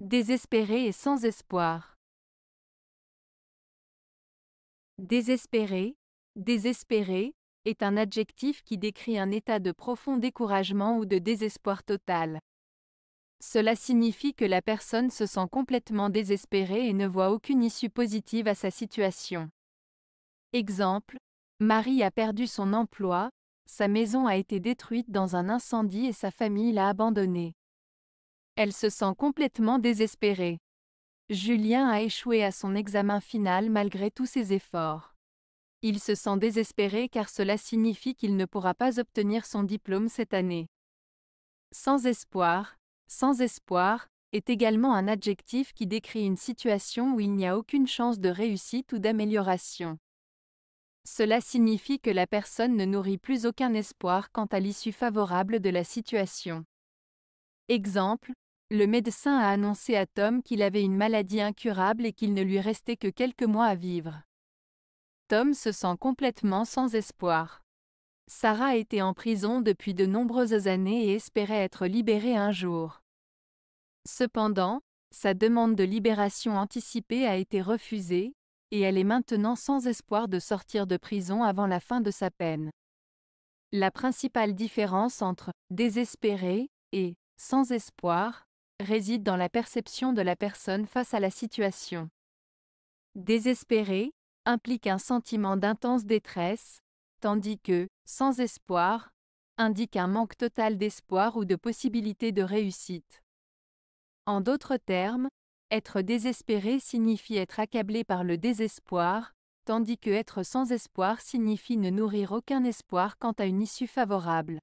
Désespéré et sans espoir. Désespéré, désespéré, est un adjectif qui décrit un état de profond découragement ou de désespoir total. Cela signifie que la personne se sent complètement désespérée et ne voit aucune issue positive à sa situation. Exemple, Marie a perdu son emploi, sa maison a été détruite dans un incendie et sa famille l'a abandonnée. Elle se sent complètement désespérée. Julien a échoué à son examen final malgré tous ses efforts. Il se sent désespéré car cela signifie qu'il ne pourra pas obtenir son diplôme cette année. Sans espoir, sans espoir, est également un adjectif qui décrit une situation où il n'y a aucune chance de réussite ou d'amélioration. Cela signifie que la personne ne nourrit plus aucun espoir quant à l'issue favorable de la situation. Exemple, le médecin a annoncé à Tom qu'il avait une maladie incurable et qu'il ne lui restait que quelques mois à vivre. Tom se sent complètement sans espoir. Sarah était en prison depuis de nombreuses années et espérait être libérée un jour. Cependant, sa demande de libération anticipée a été refusée, et elle est maintenant sans espoir de sortir de prison avant la fin de sa peine. La principale différence entre désespéré et sans espoir réside dans la perception de la personne face à la situation. Désespéré implique un sentiment d'intense détresse, tandis que sans espoir indique un manque total d'espoir ou de possibilité de réussite. En d'autres termes, être désespéré signifie être accablé par le désespoir, tandis que être sans espoir signifie ne nourrir aucun espoir quant à une issue favorable.